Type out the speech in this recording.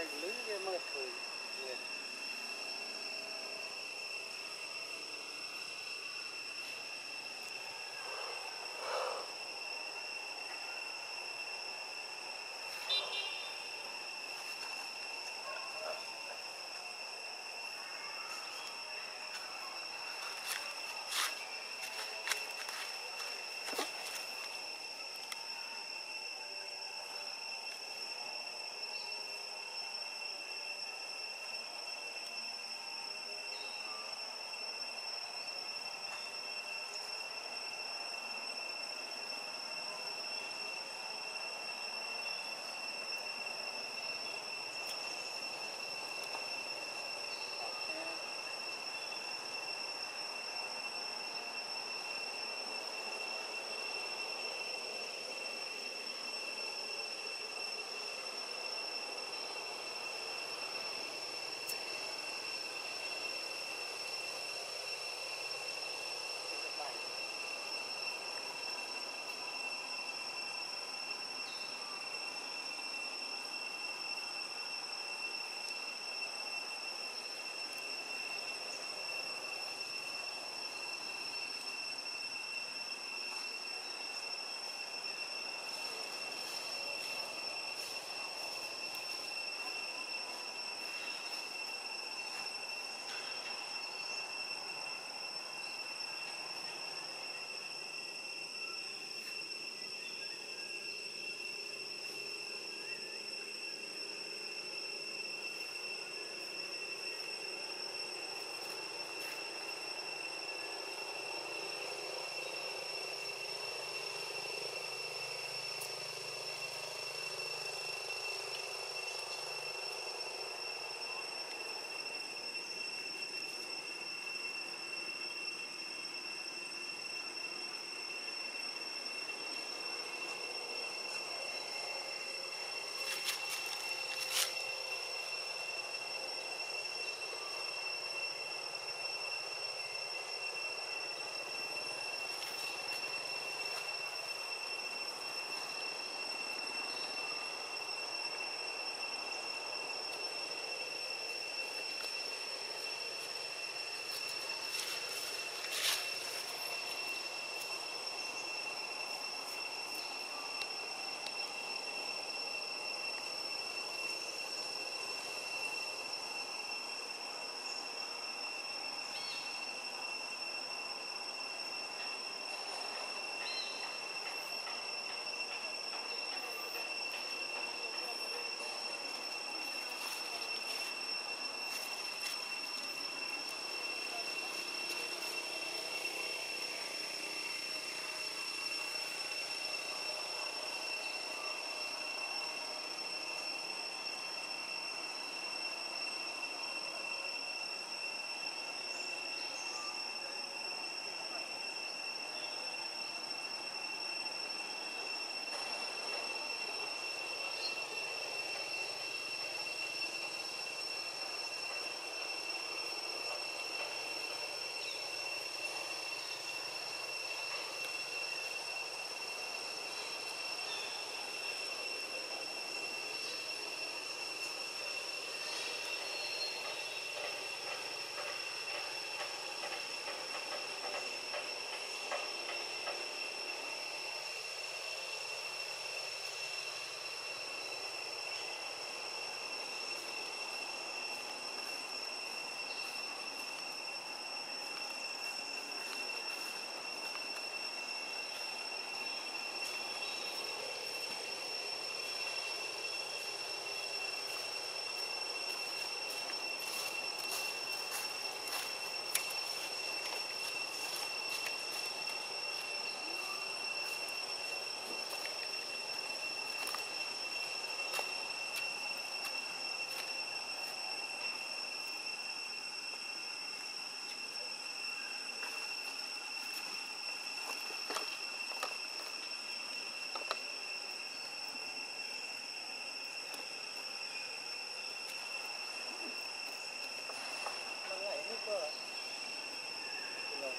两年嘛可以，也。